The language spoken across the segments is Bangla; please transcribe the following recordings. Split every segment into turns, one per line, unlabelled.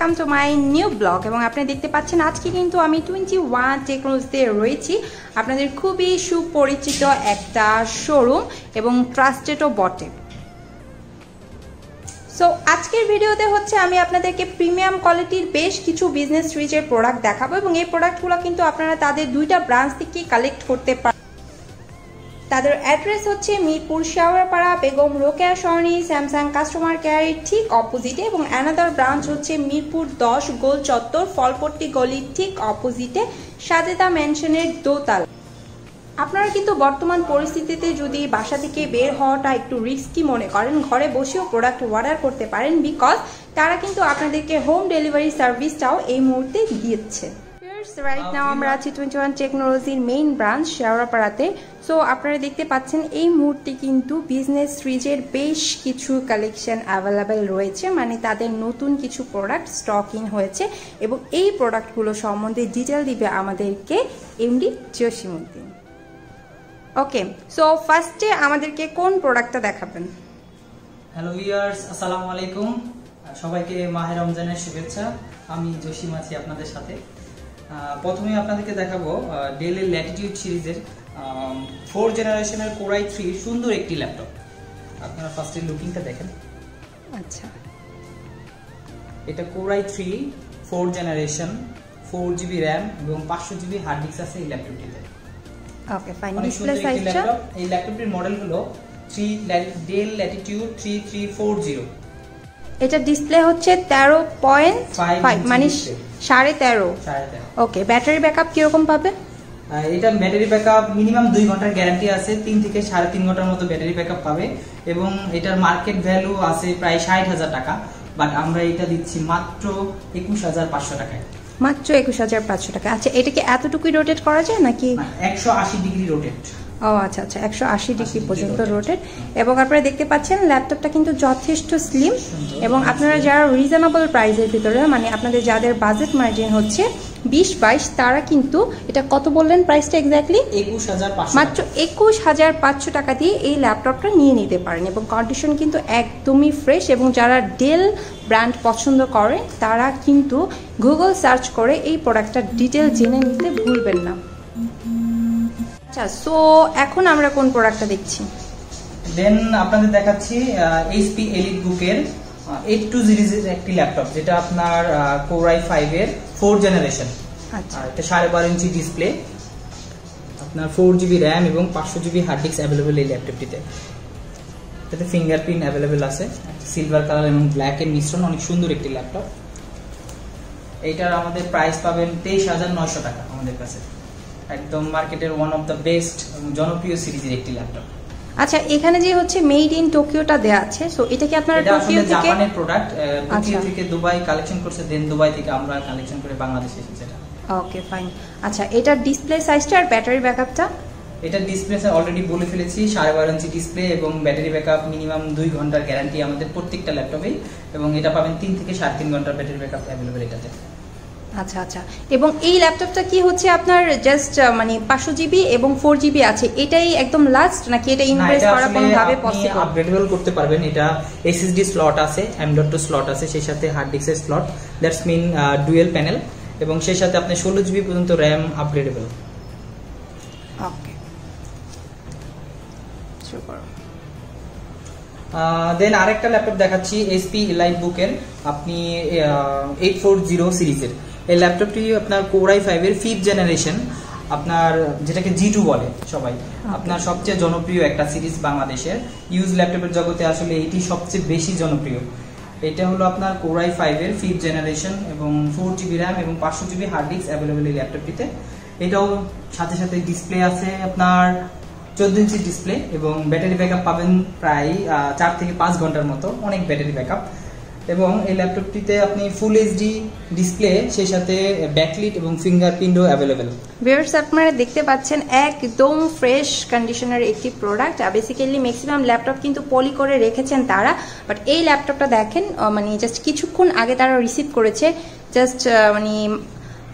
Welcome to my new vlog এবং আপনি দেখতে পাচ্ছেন, আজকে কিন্তু আমি টোয়েন্টি ওয়ান টেকনোলজিতে রয়েছি। আপনাদের খুবই সুপরিচিত একটা শোরুম এবং ট্রাস্টেডও বটে। সো আজকের ভিডিওতে হচ্ছে আমি আপনাদেরকে প্রিমিয়াম কোয়ালিটির বেশ কিছু বিজনেস সুইচের প্রোডাক্ট দেখাবো এবং এই প্রোডাক্টগুলো কিন্তু আপনারা তাদের দুইটা ব্রাঞ্চ থেকে কালেক্ট করতে পারেন তাদের অ্যাড্রেস হচ্ছে মিরপুর শাওয়ারপাড়া, বেগম রোকেয়া সরণি, স্যামসাং কাস্টমার কেয়ারের ঠিক অপোজিটে এবং অ্যানাদার ব্রাঞ্চ হচ্ছে মিরপুর দশ গোল চত্বর, ফলপট্টি গলির ঠিক অপোজিটে, সাজেদা মেনশনের দোতাল। আপনারা কিন্তু বর্তমান পরিস্থিতিতে যদি বাসা থেকে বের হওয়াটা একটু রিস্কি মনে করেন, ঘরে বসেও প্রোডাক্ট অর্ডার করতে পারেন বিকজ তারা কিন্তু আপনাদেরকে হোম ডেলিভারি সার্ভিসটাও এই মুহূর্তে দিচ্ছে রাইট নাও আমরা আছি টোয়েন্টি ওয়ান টেকনোলজির মেইন ব্রাঞ্চ শেওড়াপাড়াতে। সো আপনারা দেখতে পাচ্ছেন এই মুহূর্তে কিন্তু বিজনেস ফ্রিজের বেশ কিছু কালেকশন অ্যাভেলেবেল রয়েছে। মানে তাদের নতুন কিছু প্রোডাক্ট স্টক হয়েছে এবং এই প্রোডাক্টগুলো সম্বন্ধে ডিটেল দিবে আমাদেরকে এমডি জসিমুদ্দিন ওকে সো ফার্স্টে আমাদেরকে কোন প্রোডাক্টটা দেখাবেন?
হ্যালো ইয়ার্স আসসালামু আলাইকুম। সবাইকে মাহে রমজানের শুভেচ্ছা। আমি জসিম আছি আপনাদের সাথে। প্রথমে আপনাদেরকে দেখাবো ডেলের ল্যাটিটিউড সিরিজের ফোর জেনারেশনের কোরাই থ্রি সুন্দর একটি ল্যাপটপ আপনারা ফার্স্টে লুকিংটা দেখেন।
আচ্ছা।
এটা core i three four generation four GB RAM এবং পাঁচশো জিবি হার্ড ডিস্ক আছে এই ল্যাপটপটিতে
ওকে ফাইন ডিসপ্লে
একটি
সাইজটা
ল্যাপটপ এই ল্যাপটপটির মডেল হলো three Dell Latitude three three four zero
এটা ডিসপ্লে হচ্ছে তেরো পয়েন্ট ফাইভ মানে সাড়ে তেরো। ওকে ব্যাটারি ব্যাকআপ কীরকম পাবে?
এটা ব্যাটারি ব্যাকআপ মিনিমাম দুই ঘণ্টার গ্যারান্টি আছে তিন থেকে সাড়ে তিন ঘণ্টার মতো ব্যাটারি ব্যাকআপ পাবে এবং এটার মার্কেট ভ্যালু আছে প্রায় ষাট হাজার টাকা বাট আমরা এটা দিচ্ছি মাত্র একুশ হাজার পাঁচশো টাকায়।
মাত্র একুশ হাজার পাঁচশো টাকা। আচ্ছা এটা কি এতটুকুই রোটেট করা যায় নাকি?
একশো আশি ডিগ্রি রোটেট
ও আচ্ছা আচ্ছা একশো আশি ডিগ্রি পর্যন্ত। রোটেট এবং আপনারা দেখতে পাচ্ছেন ল্যাপটপটা কিন্তু যথেষ্ট স্লিম এবং আপনারা যারা রিজনেবল প্রাইসের ভিতরে মানে আপনাদের যাদের বাজেট মার্জিন হচ্ছে বিশ বাইশ তারা কিন্তু এটা কত বললেন প্রাইসটা এক্স্যাক্টলি
একুশ হাজার
মাত্র একুশ হাজার পাঁচশো টাকা দিয়ে এই ল্যাপটপটা নিয়ে নিতে পারেন। এবং কন্ডিশন কিন্তু একদমই ফ্রেশ এবং যারা ডেল ব্র্যান্ড পছন্দ করে তারা কিন্তু গুগল সার্চ করে এই প্রোডাক্টটার ডিটেল জেনে নিতে ভুলবেন না। আচ্ছা সো এখন আমরা কোন প্রোডাক্টটা দেখছি?
দেন আপনাদের দেখাচ্ছি এইচপি এলিট বুকের এইট টু সিরিজের একটি ল্যাপটপ যেটা আপনার কোরাই ফাইভ এর ফোর জেনারেশন
আচ্ছা।
এটা সাড়ে বারো ইঞ্চি ডিসপ্লে আপনার ফোর জিবি র্যাম এবং পাঁচশো জিবি হার্ড ডিস্ক অ্যাভেলেবেল এই ল্যাপটপটিতে এটাতে ফিঙ্গারপ্রিন্ট অ্যাভেলেবেল আছে। সিলভার কালার এবং ব্ল্যাক এর মিশ্রণ অনেক সুন্দর একটি ল্যাপটপ এইটার আমাদের প্রাইস পাবেন তেইশ হাজার নয়শো টাকা আমাদের কাছে। একদম মার্কেটের ওয়ান অফ দ্য বেস্ট জনপ্রিয় সিরিজের একটি ল্যাপটপ
আচ্ছা এখানে যে হচ্ছে মেড ইন টোকিওটা দেওয়া আছে সো এটা কি আপনারা টোকিও থেকে
জাপানের প্রোডাক্ট টোকিও
আচ্ছা।
থেকে দুবাই কালেকশন করছে দেন দুবাই থেকে আমরা কালেকশন করে বাংলাদেশে এসেছে এটা।
ওকে ফাইন আচ্ছা এটার ডিসপ্লে সাইজটা আর ব্যাটারি ব্যাকআপটা
এটা ডিসপ্লে অলরেডি বলে ফেলেছি সাড়ে বারো ইঞ্চি ডিসপ্লে এবং ব্যাটারি ব্যাকআপ মিনিমাম দুই ঘণ্টার গ্যারান্টি আমাদের প্রত্যেকটা ল্যাপটপেই এবং এটা পাবেন তিন থেকে সাড়ে তিন ঘণ্টার ব্যাটারি ব্যাকআপ অ্যাভেলেবেল এটাতে।
আচ্ছা আচ্ছা। এবং এই ল্যাপটপটা কি হচ্ছে আপনার জাস্ট মানে পাঁচশো জিবি এবং ফোর জিবি আছে? এটাই একদম লাস্ট নাকি এটা
এটা
করা কোনোভাবে
আপনি
পসিবল
আপগ্রেডেবল করতে পারবেন। এটা এসএসডি স্লট আছে এম ডট টু স্লট আছে সেই সাথে হার্ড ডিস্কের slot that's mean dual panel এবং সেই সাথে আপনি ষোলো জিবি পর্যন্ত র্যাম আপগ্রেডেবল
ওকে
দেন আরেকটা ল্যাপটপ দেখাচ্ছি এসপি লাইট বুকের আপনি এইট ফোর জিরো সিরিজের এই ল্যাপটপটি আপনার কোরাই ফাইভ এর ফিফথ জেনারেশন আপনার যেটাকে জি টু বলে সবাই। আপনার সবচেয়ে জনপ্রিয় একটা সিরিজ বাংলাদেশের। ইউজ ল্যাপটপের জগতে আসলে এটি সবচেয়ে বেশি জনপ্রিয়। এটা হলো আপনার কোরাই ফাইভ এর ফিফথ জেনারেশন এবং ফোর জিবি র্যাম এবং পাঁচশো জিবি হার্ড ডিস্ক অ্যাভেলেবেল এই ল্যাপটপটিতে এটাও সাথে সাথে ডিসপ্লে আছে আপনার চোদ্দ ইঞ্চি ডিসপ্লে এবং ব্যাটারি ব্যাকআপ পাবেন প্রায় চার থেকে পাঁচ ঘণ্টার মতো। অনেক ব্যাটারি ব্যাকআপ এবং এই ল্যাপটপটিতে আপনি ফুল এইচডি ডিসপ্লে সেই সাথে ব্যাকলিট এবং ফিঙ্গারপ্রিন্টও অ্যাভেলেবেল
ভিউয়ার্স আপনারা দেখতে পাচ্ছেন একদম ফ্রেশ কন্ডিশনার একটি প্রোডাক্ট আর বেসিক্যালি ম্যাক্সিমাম ল্যাপটপ কিন্তু পলি করে রেখেছেন তারা। বাট এই ল্যাপটপটা দেখেন মানে জাস্ট কিছুক্ষণ আগে তারা রিসিভ করেছে। জাস্ট মানে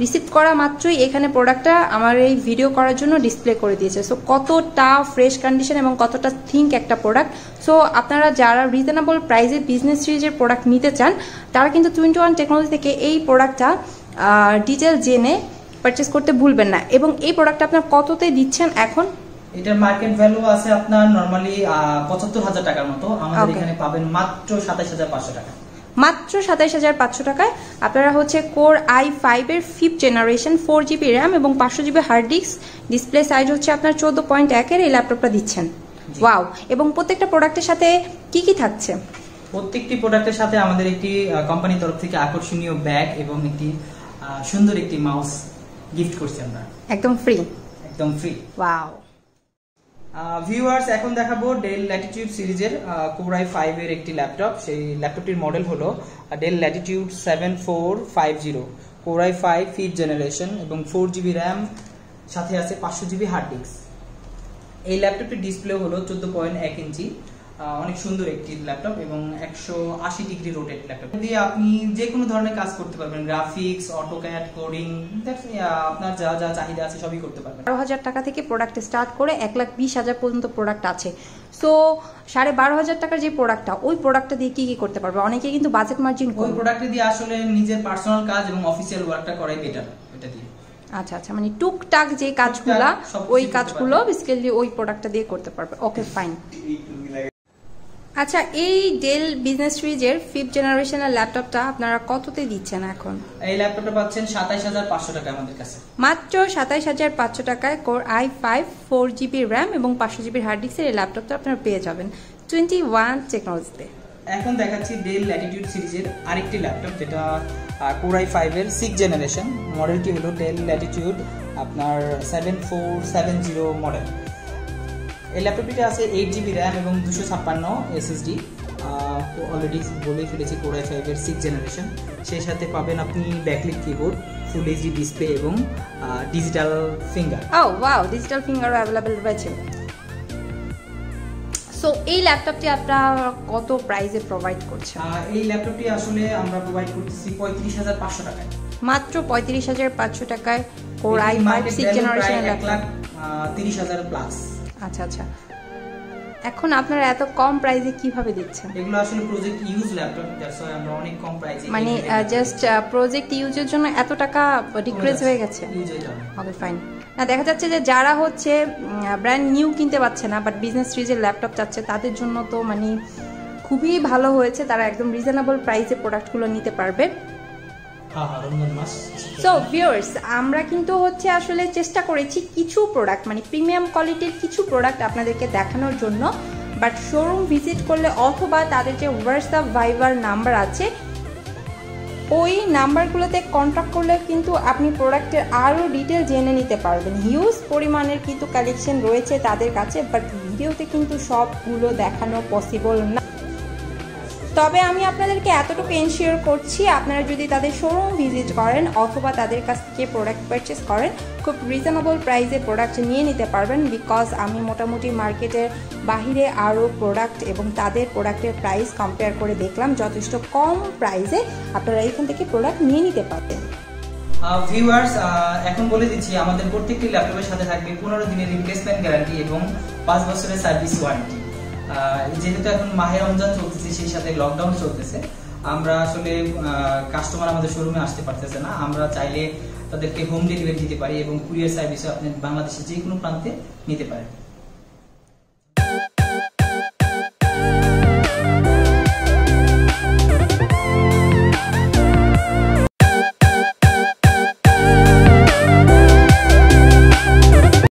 রিসিভ করা মাত্রই এখানে প্রোডাক্টটা আমার এই ভিডিও করার জন্য ডিসপ্লে করে দিয়েছে। সো কতটা ফ্রেশ কন্ডিশন এবং কতটা থিঙ্ক একটা প্রোডাক্ট সো আপনারা যারা রিজনেবল প্রাইসে বিজনেস সিরিজের প্রোডাক্ট নিতে চান তারা কিন্তু টোয়েন্টি ওয়ান টেকনোলজি থেকে এই প্রোডাক্টটা ডিটেল জেনে পারচেস করতে ভুলবেন না। এবং এই প্রোডাক্টটা আপনার কততে দিচ্ছেন এখন?
এটার মার্কেট ভ্যালু আছে আপনার নরমালি পঁচাত্তর হাজার টাকার মতো। আমাদের এখানে পাবেন মাত্র সাতাশ হাজার পাঁচশো টাকা।
মাত্র সাতাইশ হাজার পাঁচশো টাকায়। আপনারা হচ্ছে কোর আই ফাইভের fifth generation four GB RAM এবং পাঁচশো GB hard disk display size হচ্ছে আপনার চোদ্দ পয়েন্ট একের এই ল্যাপটপটা দিচ্ছেন। ওয়াও এবং প্রত্যেকটা প্রোডাক্টের সাথে কি কি থাকছে?
প্রত্যেকটি প্রোডাক্টের সাথে আমাদের একটি কোম্পানির তরফ থেকে আকর্ষণীয় ব্যাগ এবং একটি সুন্দর একটি মাউস গিফট করছি আমরা।
একদম ফ্রি
একদম ফ্রি
ওয়াও
ভিউয়ার্স এখন দেখাবো ডেল ল্যাটিটিউড সিরিজের কোরাই ফাইভ এর একটি ল্যাপটপ সেই ল্যাপটপটির মডেল হল Dell Latitude seven four five zero core i five fifth generation এবং ফোর জিবি র্যাম সাথে আছে পাঁচশো জিবি হার্ড ডিস্ক এই ল্যাপটপটির ডিসপ্লে হলো চোদ্দ পয়েন্ট এক ইঞ্চি। অনেক সুন্দর একটি ল্যাপটপ এবং একশো আশি ডিগ্রি রোটেট ল্যাপটপ দিয়ে আপনি যে কোনো ধরনের কাজ করতে পারবেন গ্রাফিক্স অটোক্যাড কোডিং আপনার যা যা চাহিদা আছে সবই করতে পারবেন।
বারো হাজার টাকা থেকে প্রোডাক্ট স্টার্ট করে এক লাখ বিশ হাজার পর্যন্ত প্রোডাক্ট আছে। সো সাড়ে বারো হাজার টাকার যে প্রোডাক্টটা ওই প্রোডাক্টটা দিয়ে কি কি করতে পারবে? অনেকে কিন্তু বাজেট মার্জিন
ওই
করবে।
প্রোডাক্ট দিয়ে আসলে নিজের পার্সোনাল কাজ এবং অফিসিয়াল ওয়ার্কটা করাই বেটার এটা দিয়ে।
আচ্ছা আচ্ছা মানে টুকটাক যে কাজগুলা ওই কাজগুলো বেসিক্যালি ওই প্রোডাক্টটা দিয়ে করতে পারবে। ওকে ফাইন আচ্ছা এই ডেল বিজনেস সিরিজের ফিফথ জেনারেশনের ল্যাপটপটা আপনারা কততে দিচ্ছেন এখন?
এই ল্যাপটপটা পাচ্ছেন সাতাইশ হাজার পাঁচশো টাকা আমাদের কাছে।
মাত্র সাতাইশ হাজার পাঁচশো টাকায় core I five four GB RAM এবং পাঁচশো জিবির হার্ড ডিস্কের এই ল্যাপটপটা আপনারা পেয়ে যাবেন টোয়েন্টি ওয়ান টেকনোলজিতে
এখন দেখাচ্ছি ডেল ল্যাটিটিউড সিরিজের আরেকটি ল্যাপটপ যেটা কোরাই ফাইভের সিক্স জেনারেশন মডেলটি হলো ডেল ল্যাটিটিউড আপনার seven four seven zero model এই ল্যাপটপটিতে আছে এইট জিবি র্যাম এবং দুশো ছাপ্পান্ন এসএসডি অলরেডি বলে ফেলেছি কোরাই ফাইভের সিক্স জেনারেশন সেই সাথে পাবেন আপনি backlit keyboard full HD display এবং ডিজিটাল ফিঙ্গার
ও ওয়াও ডিজিটাল ফিঙ্গারও অ্যাভেলেবেল রয়েছে। সো এই ল্যাপটপটি আপনারা কত প্রাইসে প্রোভাইড করছেন
এই ল্যাপটপটি আসলে আমরা প্রোভাইড করতেছি পঁয়ত্রিশ হাজার পাঁচশো টাকায়।
মাত্র পঁয়ত্রিশ হাজার পাঁচশো টাকায় কোর আই ফাইভ সিক্স জেনারেশনের ল্যাপটপ।
তিরিশ হাজার প্লাস
আচ্ছা আচ্ছা। এখন আপনারা এত কম প্রাইসে কীভাবে দিচ্ছেন?
এগুলো আসলে project use laptop that's why আমরা অনেক কম প্রাইসে
মানে জাস্ট প্রজেক্ট ইউজের জন্য এত টাকা ডিক্রিজ হয়ে গেছে? ওকে ফাইন না। দেখা যাচ্ছে যে যারা হচ্ছে ব্র্যান্ড নিউ কিনতে পারছে না বাট বিজনেস সিরিজের ল্যাপটপ চাচ্ছে তাদের জন্য তো মানে খুবই ভালো হয়েছে তারা একদম রিজনেবল প্রাইসে প্রোডাক্টগুলো নিতে পারবে। সো ভিউয়ার্স আমরা কিন্তু হচ্ছে আসলে চেষ্টা করেছি কিছু প্রোডাক্ট মানে প্রিমিয়াম কোয়ালিটির কিছু প্রোডাক্ট আপনাদেরকে দেখানোর জন্য বাট শোরুম ভিজিট করলে অথবা তাদের যে হোয়াটসঅ্যাপ ভাইবার নাম্বার আছে, ওই নাম্বারগুলোতে কন্ট্যাক্ট করলে কিন্তু আপনি প্রোডাক্টের আরও ডিটেল জেনে নিতে পারবেন। হিউজ পরিমাণের কিন্তু কালেকশন রয়েছে তাদের কাছে বাট ভিডিওতে কিন্তু সবগুলো দেখানো পসিবল না। তবে আমি আপনাদেরকে এতটুকু এনশিওর করছি, আপনারা যদি তাদের শোরুম ভিজিট করেন অথবা তাদের কাছ থেকে প্রোডাক্ট পারচেস করেন, খুব রিজনেবল প্রাইসে প্রোডাক্ট নিয়ে নিতে পারবেন বিকজ আমি মোটামুটি মার্কেটের বাহিরে আরও প্রোডাক্ট এবং তাদের প্রোডাক্টের প্রাইস কম্পেয়ার করে দেখলাম, যথেষ্ট কম প্রাইসে আপনারা এখান থেকে প্রোডাক্ট নিয়ে নিতে পারবেন।
ভিউয়ার্স এখন বলে দিচ্ছি, আমাদের প্রত্যেকটি ল্যাপটপের সাথে থাকবে পনেরো দিনের রিপ্লেসমেন্ট গ্যারান্টি এবং পাঁচ বছরের সার্ভিস ওয়ারেন্টি যেহেতু এখন মাহে রমজান চলতেছে, সেই সাথে লকডাউন চলতেছে, আমরা আসলে কাস্টমার আমাদের শোরুমে আসতে পারতেছে না। আমরা চাইলে তাদেরকে হোম ডেলিভারি দিতে পারি এবং কুরিয়ার সার্ভিসও আপনি বাংলাদেশের যে কোনো প্রান্তে নিতে পারেন।